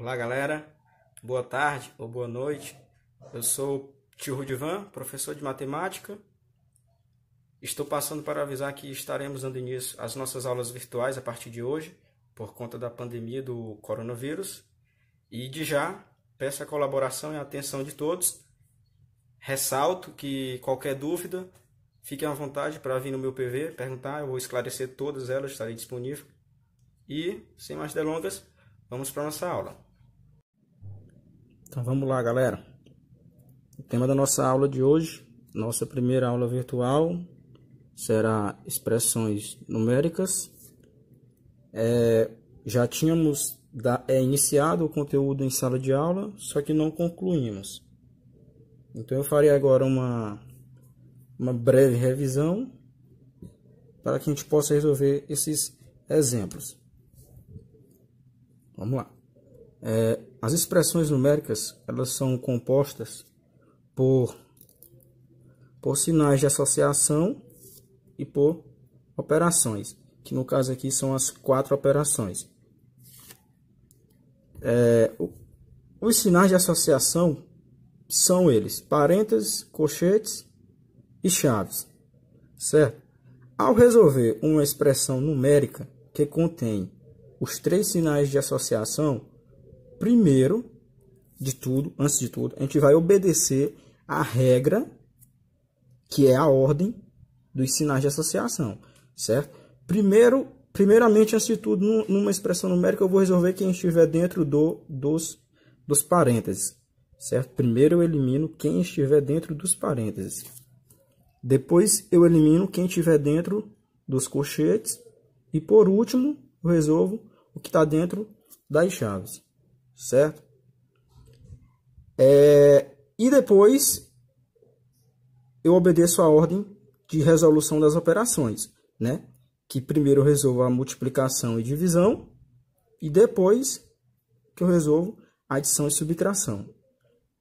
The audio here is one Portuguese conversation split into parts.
Olá, galera. Boa tarde ou boa noite. Eu sou tio Rudivan, professor de matemática. Estou passando para avisar que estaremos dando início às nossas aulas virtuais a partir de hoje, por conta da pandemia do coronavírus. E de já, peço a colaboração e a atenção de todos. Ressalto que qualquer dúvida, fiquem à vontade para vir no meu PV, perguntar, eu vou esclarecer todas elas, estarei disponível. E, sem mais delongas, vamos para a nossa aula. Então vamos lá, galera. O tema da nossa aula de hoje, nossa primeira aula virtual, será expressões numéricas. É, já tínhamos da, é, iniciado o conteúdo em sala de aula, só que não concluímos. Então eu farei agora uma, uma breve revisão para que a gente possa resolver esses exemplos. Vamos lá. É, as expressões numéricas elas são compostas por, por sinais de associação e por operações, que no caso aqui são as quatro operações. É, os sinais de associação são eles parênteses, colchetes e chaves, certo? Ao resolver uma expressão numérica que contém os três sinais de associação, primeiro de tudo, antes de tudo, a gente vai obedecer a regra que é a ordem dos sinais de associação, certo? Primeiro, primeiramente, antes de tudo, numa expressão numérica, eu vou resolver quem estiver dentro do, dos, dos parênteses, certo? Primeiro eu elimino quem estiver dentro dos parênteses. Depois eu elimino quem estiver dentro dos colchetes. E por último, eu resolvo o que está dentro das chaves certo? É, e depois eu obedeço a ordem de resolução das operações, né? Que primeiro eu resolvo a multiplicação e divisão e depois que eu resolvo adição e subtração.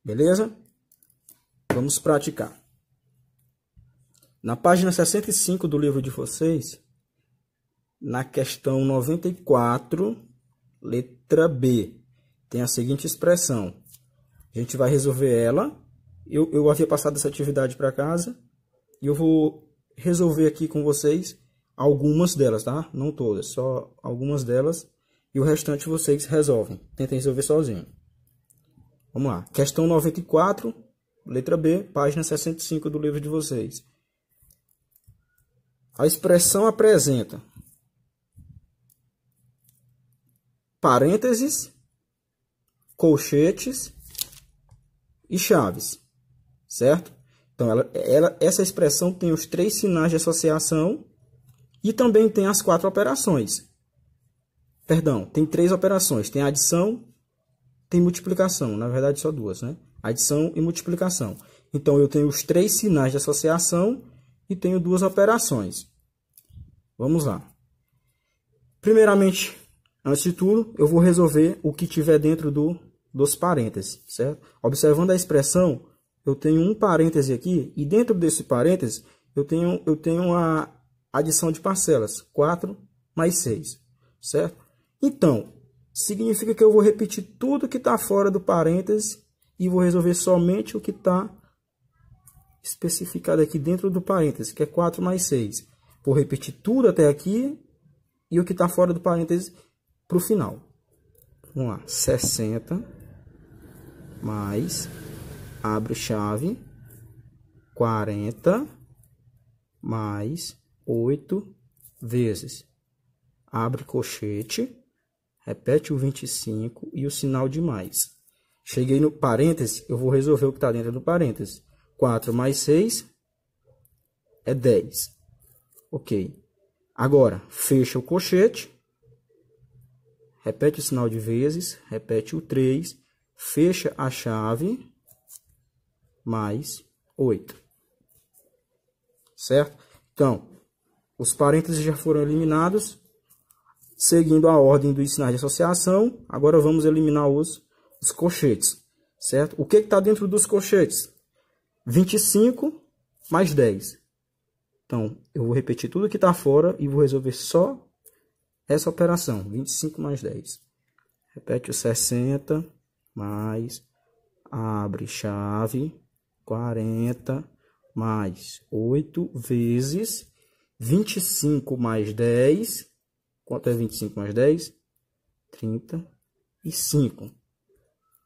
Beleza? Vamos praticar. Na página 65 do livro de vocês, na questão 94, letra B, tem a seguinte expressão. A gente vai resolver ela. Eu, eu havia passado essa atividade para casa. E eu vou resolver aqui com vocês algumas delas, tá? Não todas, só algumas delas. E o restante vocês resolvem. Tentem resolver sozinho. Vamos lá. Questão 94, letra B, página 65 do livro de vocês. A expressão apresenta parênteses colchetes e chaves, certo? Então, ela, ela, essa expressão tem os três sinais de associação e também tem as quatro operações. Perdão, tem três operações. Tem adição, tem multiplicação. Na verdade, só duas, né? Adição e multiplicação. Então, eu tenho os três sinais de associação e tenho duas operações. Vamos lá. Primeiramente, antes de tudo, eu vou resolver o que tiver dentro do dos parênteses, certo? Observando a expressão, eu tenho um parêntese aqui e dentro desse parêntese eu tenho, eu tenho a adição de parcelas, 4 mais 6, certo? Então, significa que eu vou repetir tudo que está fora do parêntese e vou resolver somente o que está especificado aqui dentro do parêntese, que é 4 mais 6. Vou repetir tudo até aqui e o que está fora do parêntese para o final. Vamos lá, 60 mais, abre chave, 40 mais 8 vezes. Abre colchete, repete o 25 e o sinal de mais. Cheguei no parêntese, eu vou resolver o que está dentro do parêntese. 4 mais 6 é 10. Ok. Agora, fecha o colchete, repete o sinal de vezes, repete o 3 fecha a chave mais 8. Certo? Então, os parênteses já foram eliminados. Seguindo a ordem dos sinais de associação, agora vamos eliminar os, os colchetes. Certo? O que está dentro dos colchetes? 25 mais 10. Então, eu vou repetir tudo que está fora e vou resolver só essa operação. 25 mais 10. Repete o 60 mais abre chave 40 mais 8 vezes 25 mais 10. Quanto é 25 mais 10? 35.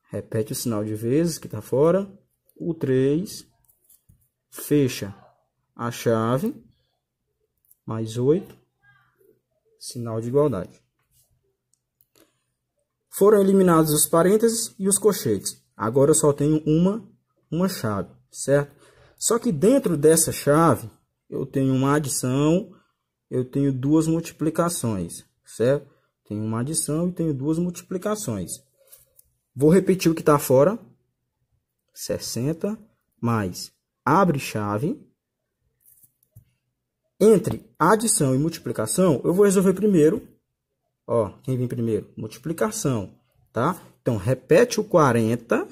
Repete o sinal de vezes que está fora. O 3. Fecha a chave. Mais 8. Sinal de igualdade. Foram eliminados os parênteses e os colchetes. Agora eu só tenho uma, uma chave, certo? Só que dentro dessa chave, eu tenho uma adição, eu tenho duas multiplicações, certo? Tenho uma adição e tenho duas multiplicações. Vou repetir o que está fora. 60 mais abre chave. Entre adição e multiplicação, eu vou resolver primeiro. Ó, quem vem primeiro? Multiplicação, tá? Então, repete o 40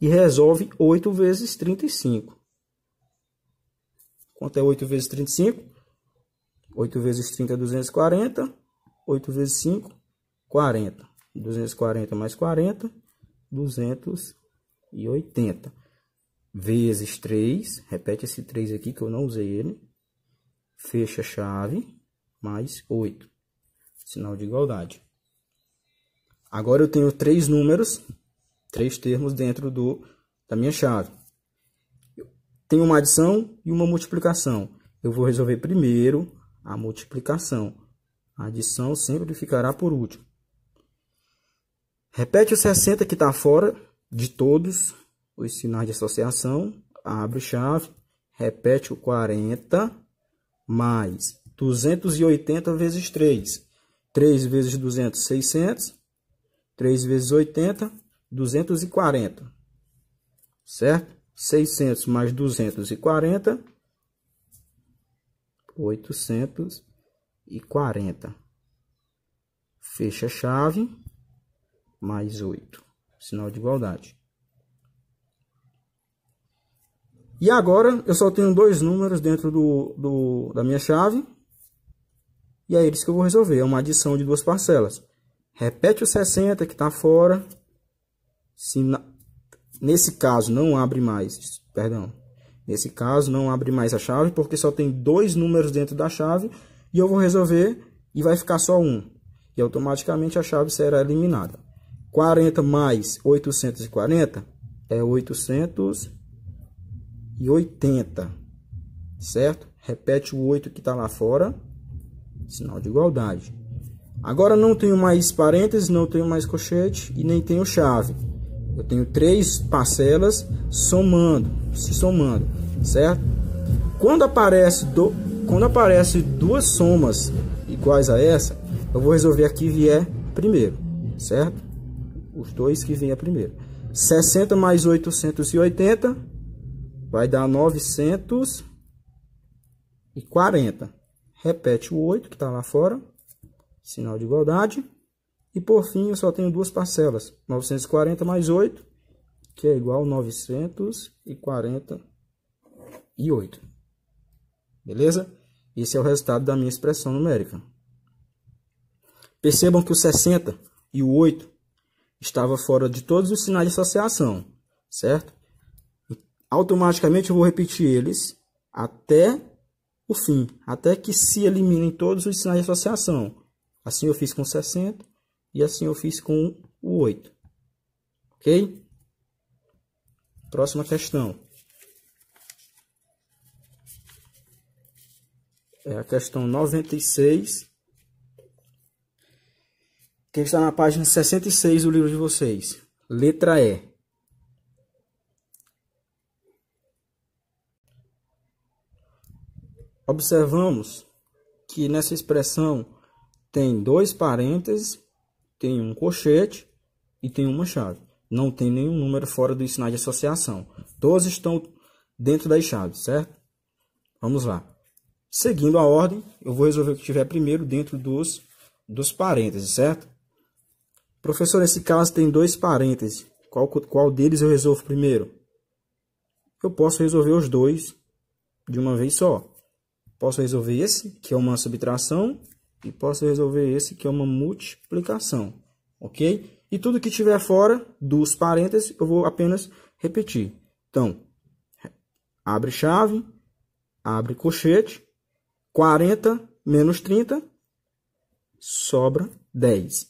e resolve 8 vezes 35. Quanto é 8 vezes 35? 8 vezes 30 é 240. 8 vezes 5, 40. 240 mais 40, 280. Vezes 3, repete esse 3 aqui que eu não usei ele. Fecha a chave, mais 8. Sinal de igualdade. Agora eu tenho três números, três termos dentro do, da minha chave tem uma adição e uma multiplicação. Eu vou resolver primeiro a multiplicação. A adição sempre ficará por último. Repete o 60 que está fora de todos os sinais de associação. Abre chave. Repete o 40 mais 280 vezes 3. 3 vezes 200, 600. 3 vezes 80, 240. Certo? 600 mais 240, 840. Fecha a chave, mais 8. Sinal de igualdade. E agora eu só tenho dois números dentro do, do, da minha chave. E é eles que eu vou resolver. É uma adição de duas parcelas. Repete o 60 que está fora. Se na, Nesse caso, não abre mais, perdão. Nesse caso, não abre mais a chave, porque só tem dois números dentro da chave. E eu vou resolver e vai ficar só um. E automaticamente a chave será eliminada. 40 mais 840 é 880. Certo? Repete o 8 que está lá fora. Sinal de igualdade. Agora não tenho mais parênteses, não tenho mais colchete e nem tenho chave. Eu tenho três parcelas somando, se somando, certo? Quando aparece, do, quando aparece duas somas iguais a essa, eu vou resolver aqui vier primeiro, certo? Os dois que vier primeiro. 60 mais 880 vai dar 940. Repete o 8 que está lá fora, sinal de igualdade. E por fim, eu só tenho duas parcelas, 940 mais 8, que é igual a 948. Beleza? Esse é o resultado da minha expressão numérica. Percebam que o 60 e o 8 estava fora de todos os sinais de associação, certo? Automaticamente eu vou repetir eles até fim, até que se eliminem todos os sinais de associação. Assim eu fiz com 60 e assim eu fiz com o 8. Ok? Próxima questão. É a questão 96. Que está na página 66 do livro de vocês. Letra E. Observamos que nessa expressão tem dois parênteses tem um colchete e tem uma chave. Não tem nenhum número fora do sinal de associação. Todos estão dentro das chaves, certo? Vamos lá. Seguindo a ordem, eu vou resolver o que tiver primeiro dentro dos, dos parênteses, certo? Professor, nesse caso tem dois parênteses. Qual, qual deles eu resolvo primeiro? Eu posso resolver os dois de uma vez só. Posso resolver esse, que é uma subtração, e posso resolver esse que é uma multiplicação. ok? E tudo que estiver fora dos parênteses, eu vou apenas repetir. Então, abre chave, abre colchete, 40 menos 30, sobra 10.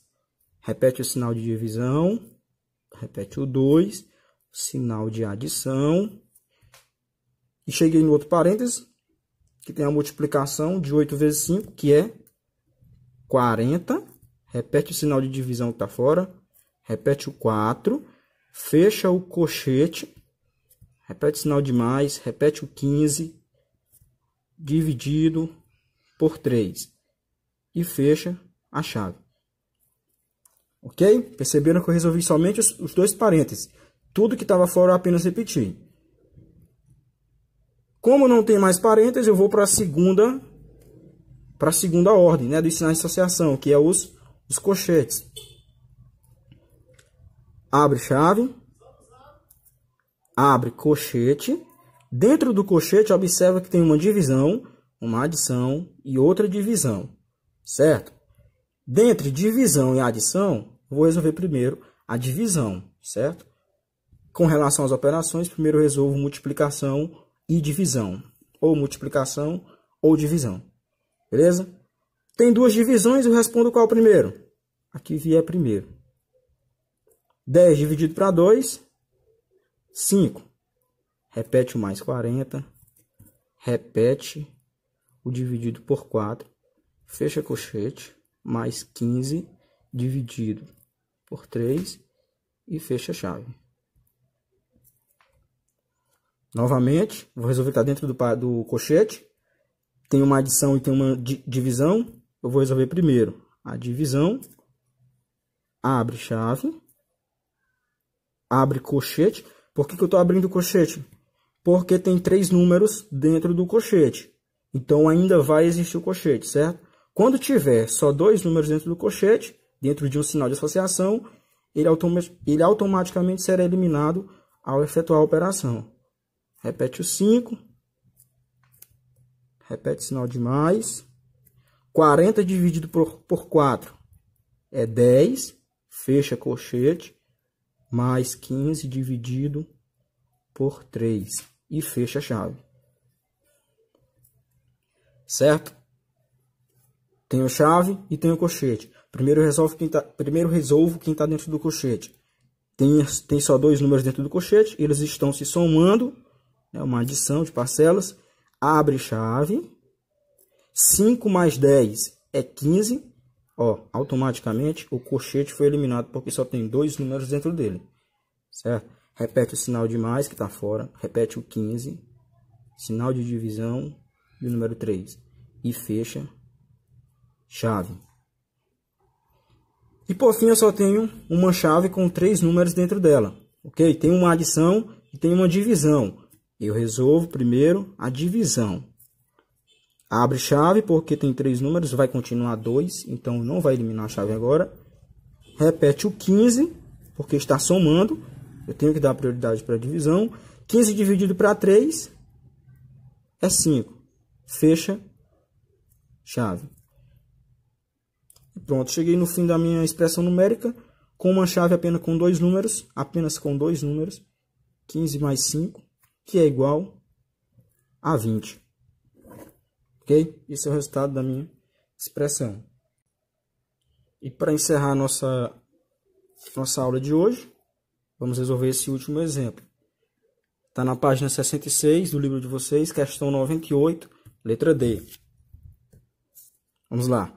Repete o sinal de divisão, repete o 2, sinal de adição. E cheguei no outro parênteses, que tem a multiplicação de 8 vezes 5, que é 40. Repete o sinal de divisão que está fora, repete o 4, fecha o colchete, repete o sinal de mais, repete o 15, dividido por 3 e fecha a chave. Ok? Perceberam que eu resolvi somente os, os dois parênteses. Tudo que estava fora eu apenas repeti. Como não tem mais parênteses, eu vou para a segunda para a segunda ordem, né, dos sinais de associação, que é os, os colchetes. Abre chave, abre colchete. Dentro do colchete, observa que tem uma divisão, uma adição e outra divisão, certo? Dentre divisão e adição, vou resolver primeiro a divisão, certo? Com relação às operações, primeiro resolvo multiplicação e divisão, ou multiplicação ou divisão, beleza? Tem duas divisões, eu respondo qual primeiro? Aqui vier primeiro. 10 dividido para 2, 5. Repete o mais 40. Repete o dividido por 4. Fecha colchete. Mais 15 dividido por 3. E fecha a chave. Novamente, vou resolver estar dentro do, do colchete. Tem uma adição e tem uma divisão. Eu vou resolver primeiro a divisão. Abre chave. Abre colchete. Por que, que eu estou abrindo o colchete? Porque tem três números dentro do colchete. Então ainda vai existir o colchete, certo? Quando tiver só dois números dentro do colchete, dentro de um sinal de associação, ele, autom ele automaticamente será eliminado ao efetuar a operação. Repete o 5. Repete o sinal de mais. 40 dividido por, por 4 é 10. Fecha colchete mais 15 dividido por 3 e fecha a chave. Certo? Tenho chave e tenho colchete. Primeiro, resolvo quem tá, primeiro resolvo quem está dentro do colchete. Tem, tem só dois números dentro do colchete, eles estão se somando, é uma adição de parcelas. Abre chave. 5 mais 10 é 15 Ó, automaticamente o colchete foi eliminado porque só tem dois números dentro dele. Certo? Repete o sinal de mais que está fora. Repete o 15. Sinal de divisão e o número 3. E fecha chave. E por fim eu só tenho uma chave com três números dentro dela. Ok? Tem uma adição e tem uma divisão. Eu resolvo primeiro a divisão. Abre chave, porque tem três números, vai continuar dois, então não vai eliminar a chave agora. Repete o 15, porque está somando. Eu tenho que dar prioridade para a divisão. 15 dividido para 3 é 5. Fecha chave. Pronto, cheguei no fim da minha expressão numérica com uma chave apenas com dois números, apenas com dois números, 15 mais 5, que é igual a 20. Ok? Esse é o resultado da minha expressão. E para encerrar nossa, nossa aula de hoje, vamos resolver esse último exemplo. Está na página 66 do livro de vocês, questão 98, letra D. Vamos lá.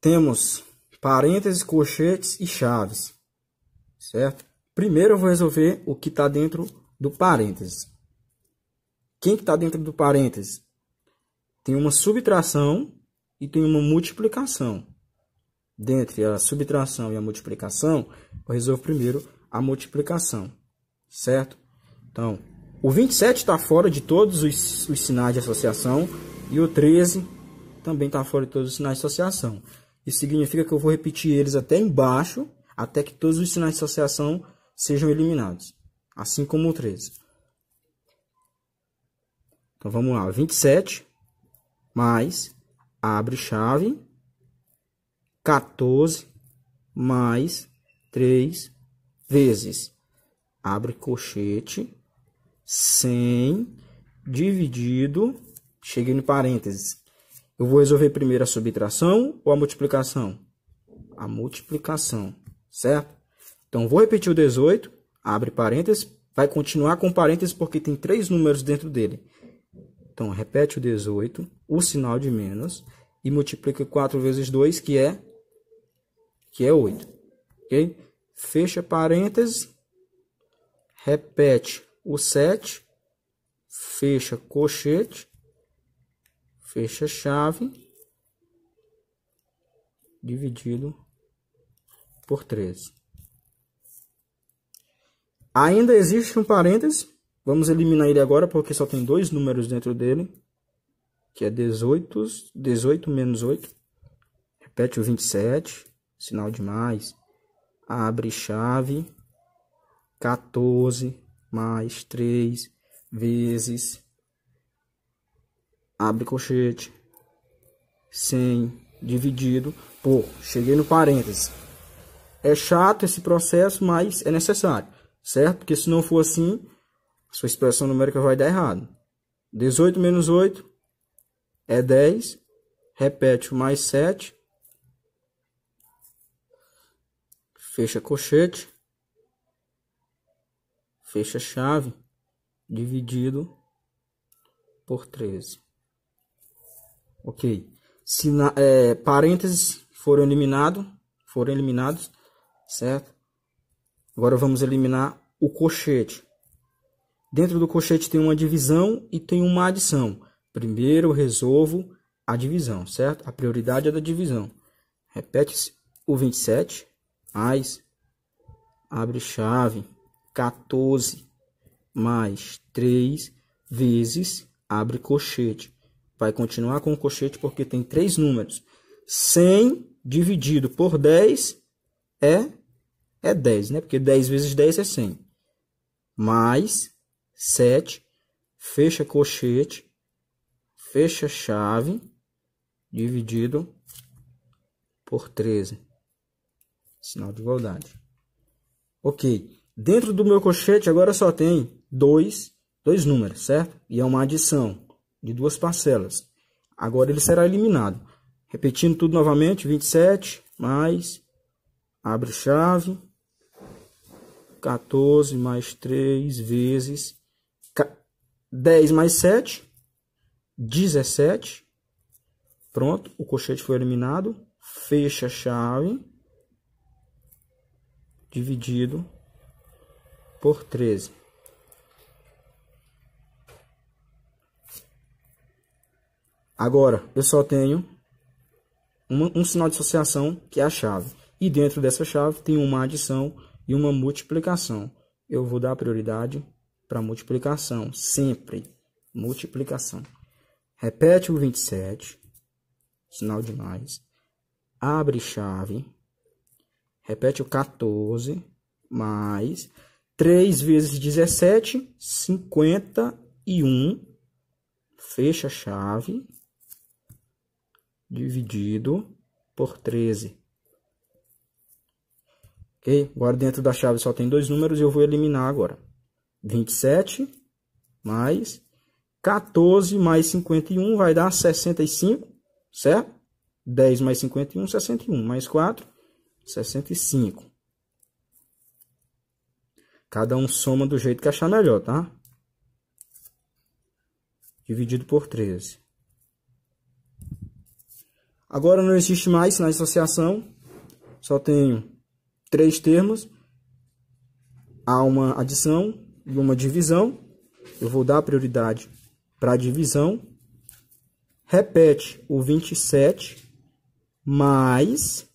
Temos parênteses, colchetes e chaves. Certo? Primeiro eu vou resolver o que está dentro do parênteses. Quem está dentro do parênteses? tem uma subtração e tem uma multiplicação. Dentre a subtração e a multiplicação, eu resolvo primeiro a multiplicação, certo? Então, o 27 está fora de todos os, os, sinais de associação e o 13 também está fora de todos os sinais de associação. Isso significa que eu vou repetir eles até embaixo, até que todos os sinais de associação sejam eliminados, assim como o 13. Então vamos lá, 27 mais, abre chave, 14 mais 3 vezes. Abre colchete, 100 dividido, cheguei no parênteses. Eu vou resolver primeiro a subtração ou a multiplicação? A multiplicação, certo? Então, vou repetir o 18, abre parênteses, vai continuar com parênteses porque tem três números dentro dele. Então, repete o 18, o sinal de menos, e multiplica 4 vezes 2, que é, que é 8. Ok? Fecha parênteses, repete o 7, fecha colchete, fecha chave, dividido por 13. Ainda existe um parêntese, vamos eliminar ele agora porque só tem dois números dentro dele, que é 18, 18 menos 8. Repete o 27, sinal de mais, abre chave, 14 mais 3 vezes, abre colchete, 100 dividido por, cheguei no parênteses. É chato esse processo, mas é necessário, certo? Porque se não for assim, sua expressão numérica vai dar errado. 18 menos 8 é 10. Repete o mais 7. Fecha colchete. Fecha chave. Dividido por 13. Ok. Se na, é, parênteses foram eliminados, foram eliminados, certo? Agora vamos eliminar o colchete. Dentro do colchete tem uma divisão e tem uma adição. Primeiro eu resolvo a divisão, certo? A prioridade é da divisão. Repete o 27, mais, abre chave, 14, mais 3, vezes, abre colchete. Vai continuar com o colchete porque tem três números. 100 dividido por 10 é, é 10, né? Porque 10 vezes 10 é 100. Mais 7, fecha colchete, fecha chave, dividido por 13. Sinal de igualdade. Ok. Dentro do meu colchete agora só tem dois, dois números, certo? E é uma adição de duas parcelas. Agora ele será eliminado. Repetindo tudo novamente, 27 mais, abre chave, 14 mais 3 vezes 10 mais 7, 17. Pronto, o colchete foi eliminado. Fecha a chave. Dividido por 13. Agora, eu só tenho uma, um sinal de associação, que é a chave. E dentro dessa chave tem uma adição e uma multiplicação. Eu vou dar prioridade para multiplicação, sempre multiplicação. Repete o 27, sinal de mais. Abre chave. Repete o 14, mais 3 vezes 17, 51. Fecha a chave. Dividido por 13. Ok? Agora dentro da chave só tem dois números e eu vou eliminar agora. 27 mais 14 mais 51 vai dar 65, certo? 10 mais 51, 61. Mais 4, 65. Cada um soma do jeito que achar melhor, tá? Dividido por 13. Agora não existe mais na associação. Só tenho três termos. Há uma adição e uma divisão. Eu vou dar prioridade para a divisão. Repete o 27 mais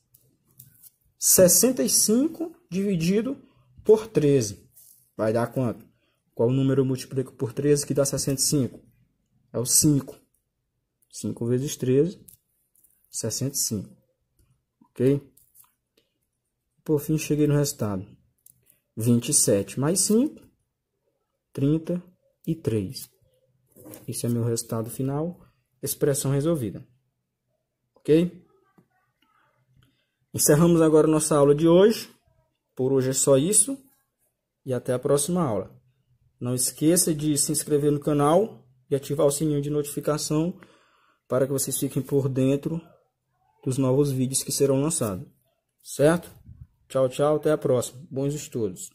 65 dividido por 13. Vai dar quanto? Qual número eu multiplico por 13 que dá 65? É o 5. 5 vezes 13, 65. Ok? Por fim, cheguei no resultado. 27 mais 5, 33. Esse é meu resultado final. Expressão resolvida. Ok? Encerramos agora nossa aula de hoje. Por hoje é só isso e até a próxima aula. Não esqueça de se inscrever no canal e ativar o sininho de notificação para que vocês fiquem por dentro dos novos vídeos que serão lançados. Certo? Tchau, tchau, até a próxima. Bons estudos.